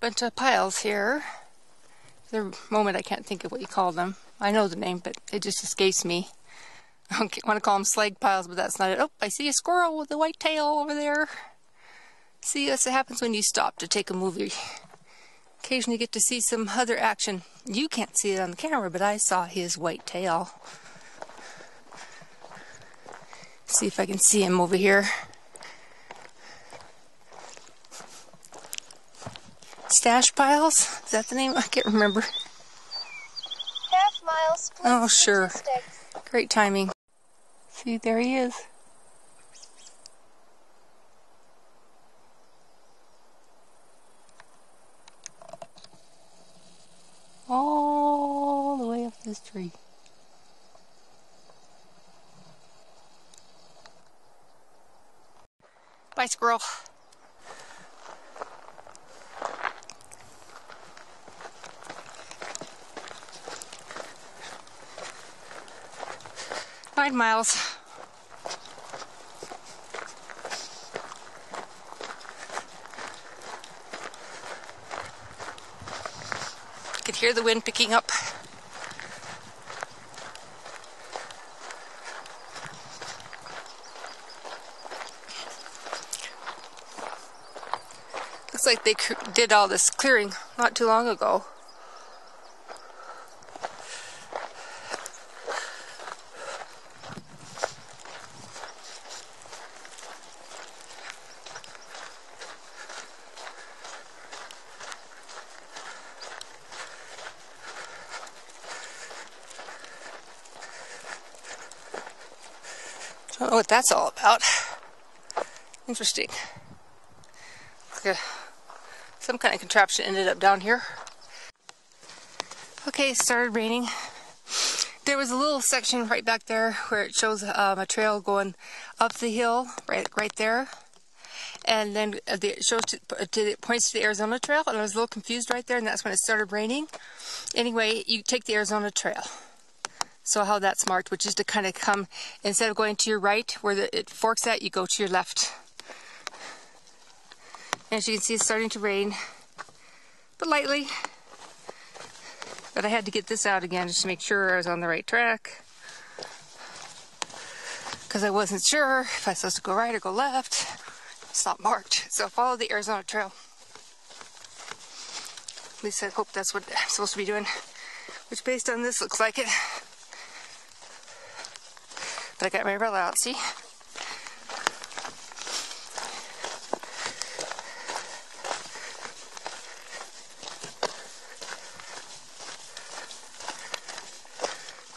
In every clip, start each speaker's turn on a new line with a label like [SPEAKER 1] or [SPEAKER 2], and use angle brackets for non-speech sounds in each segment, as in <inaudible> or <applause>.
[SPEAKER 1] bunch of piles here. The moment I can't think of what you call them. I know the name, but it just escapes me. <laughs> I want to call them slag piles, but that's not it. Oh, I see a squirrel with a white tail over there. See, that's what happens when you stop to take a movie. Occasionally you get to see some other action. You can't see it on the camera, but I saw his white tail. See if I can see him over here. Stash piles? Is that the name? I can't remember.
[SPEAKER 2] Half mile split
[SPEAKER 1] Oh, sure. Great timing. See, there he is. All the way up this tree. Bye, squirrel. Nine miles. I could hear the wind picking up. Looks like they did all this clearing not too long ago. Don't know what that's all about. Interesting. Okay. Some kind of contraption ended up down here. Okay, started raining. There was a little section right back there where it shows um, a trail going up the hill, right, right there. And then uh, it shows to, to, it points to the Arizona Trail, and I was a little confused right there, and that's when it started raining. Anyway, you take the Arizona Trail. So how that's marked, which is to kind of come instead of going to your right where the, it forks at, you go to your left. As you can see, it's starting to rain, but lightly. But I had to get this out again just to make sure I was on the right track. Because I wasn't sure if I was supposed to go right or go left. It's not marked. So follow the Arizona Trail. At least I hope that's what I'm supposed to be doing. Which based on this looks like it. But I got my umbrella out, see?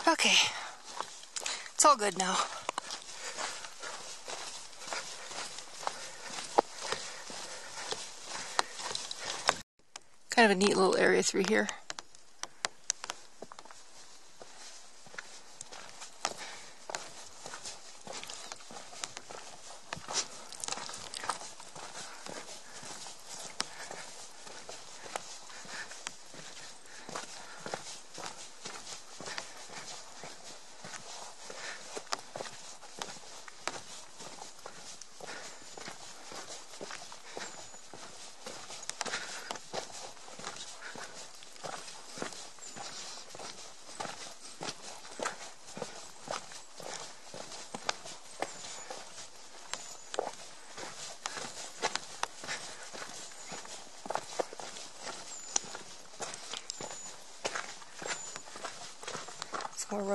[SPEAKER 1] Okay. It's all good now. Kind of a neat little area through here.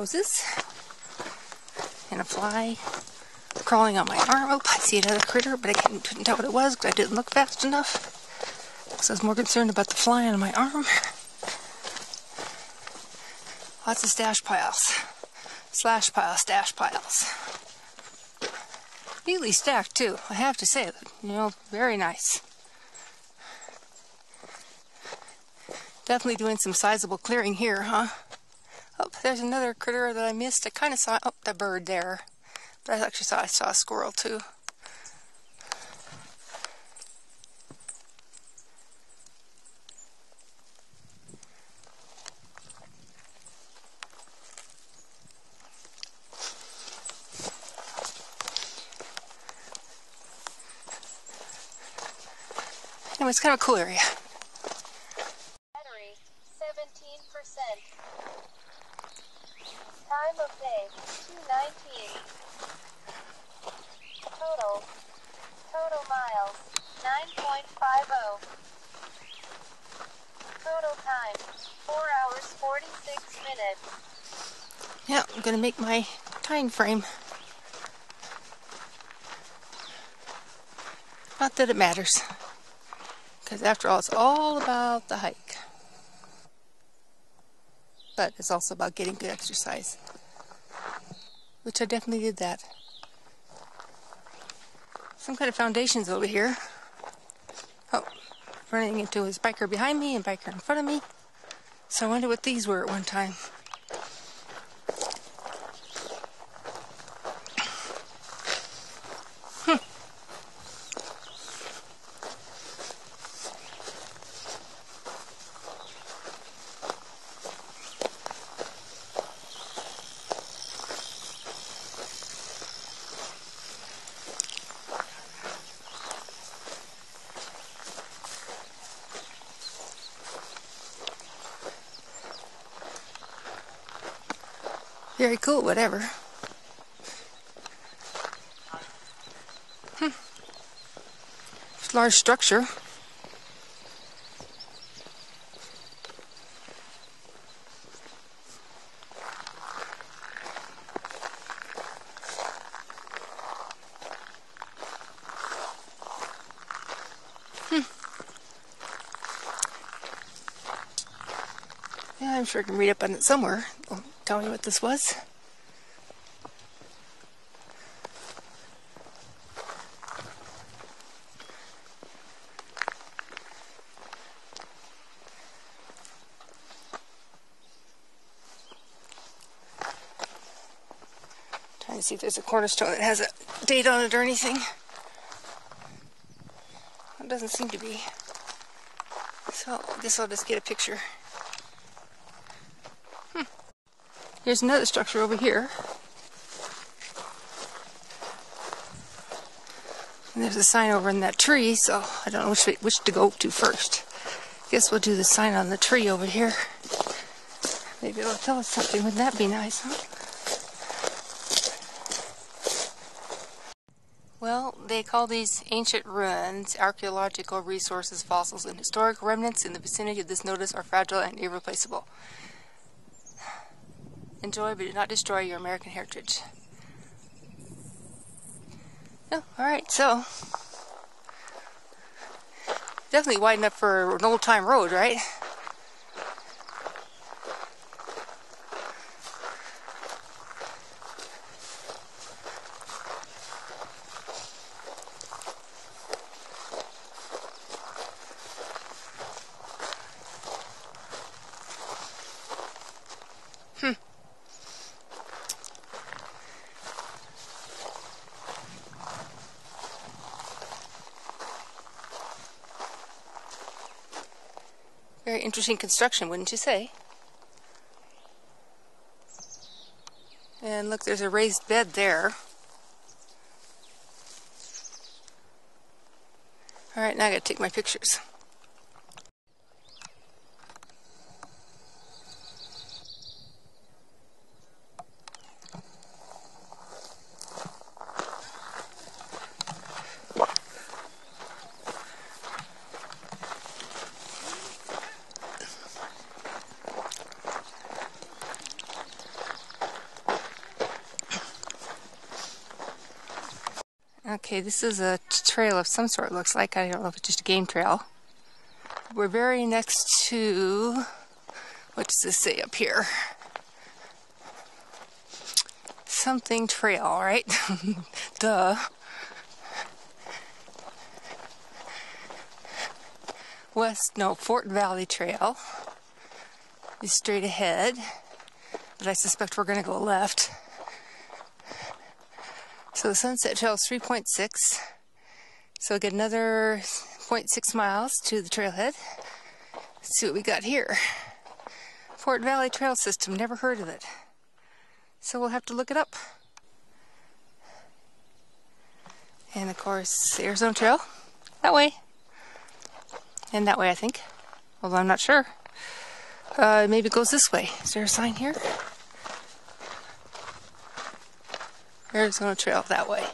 [SPEAKER 1] Roses. And a fly crawling on my arm. Oh, I see another critter, but I couldn't, tell what it was because I didn't look fast enough. Because I was more concerned about the fly on my arm. Lots of stash piles. Slash piles, stash piles. Neatly stacked too, I have to say. You know, very nice. Definitely doing some sizable clearing here, huh? Oh, there's another critter that I missed. I kind of saw, oh, the bird there. But I actually saw, I saw a squirrel too. Anyway, it's kind of a cool area. I'm gonna make my time frame. Not that it matters. Because after all, it's all about the hike. But it's also about getting good exercise. Which I definitely did that. Some kind of foundations over here. Oh, running into his biker behind me and biker in front of me. So I wonder what these were at one time. Very cool, whatever. Hmm. It's a large structure. Hmm. Yeah, I'm sure I can read up on it somewhere. Tell me what this was. Trying to see if there's a cornerstone that has a date on it or anything. It doesn't seem to be. So I guess I'll just get a picture. Hmm. Here's another structure over here. And there's a sign over in that tree, so I don't know which, which to go to first. Guess we'll do the sign on the tree over here. Maybe it'll tell us something. Wouldn't that be nice, huh? Well, they call these ancient ruins archaeological resources, fossils, and historic remnants in the vicinity of this notice are fragile and irreplaceable. Enjoy, but do not destroy your American heritage. Oh, alright, so. Definitely wide enough for an old time road, right? Very interesting construction, wouldn't you say? And look, there's a raised bed there. Alright, now I gotta take my pictures. Okay, this is a trail of some sort, looks like. I don't know if it's just a game trail. We're very next to. What does this say up here? Something trail, right? <laughs> Duh. West, no, Fort Valley Trail is straight ahead, but I suspect we're going to go left. So the Sunset Trail is 3.6. So get another 0.6 miles to the trailhead. Let's see what we got here. Fort Valley Trail System, never heard of it. So we'll have to look it up. And of course, Arizona Trail, that way. And that way, I think. Although I'm not sure. Uh, maybe it goes this way. Is there a sign here? Arizona Trail that way.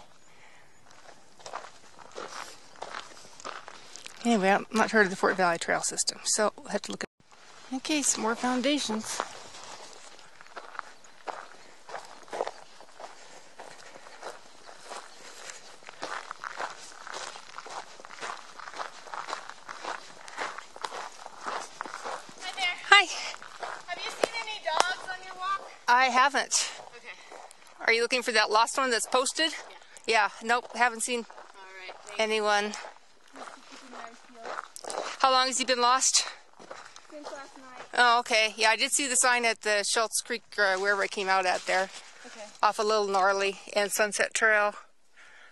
[SPEAKER 1] Anyway, I'm not heard of the Fort Valley Trail system, so we'll have to look at Okay, some more foundations. Hi. Have you seen any dogs on your walk? I haven't. Are you looking for that lost one that's posted? Yeah. Nope. Haven't seen
[SPEAKER 3] All right.
[SPEAKER 1] Anyone. How long has he been lost?
[SPEAKER 2] Since last night.
[SPEAKER 1] Oh, okay. Yeah, I did see the sign at the Schultz Creek, uh, wherever I came out at there,
[SPEAKER 2] Okay.
[SPEAKER 1] off a little gnarly and Sunset Trail.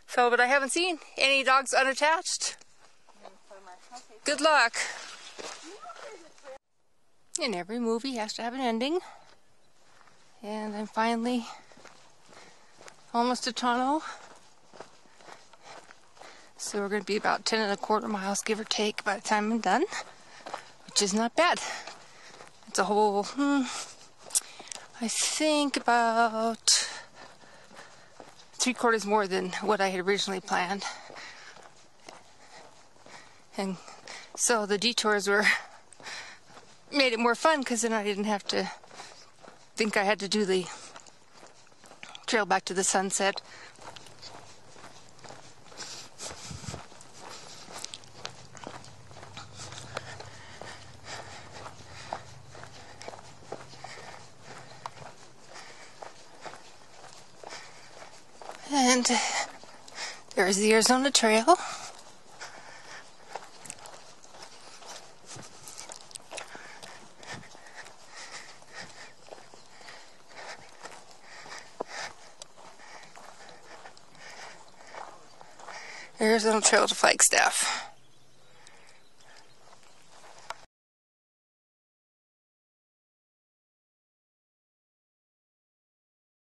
[SPEAKER 1] So, but I haven't seen any dogs unattached. Good luck. And every movie has to have an ending. And I'm finally almost a tunnel. So we're going to be about 10 and a quarter miles, give or take, by the time I'm done, which is not bad. It's a whole, hmm, I think about three quarters more than what I had originally planned. And so the detours were made it more fun because then I didn't have to think I had to do the trail back to the sunset. And there's the Arizona Trail. Arizona Trail to Flagstaff.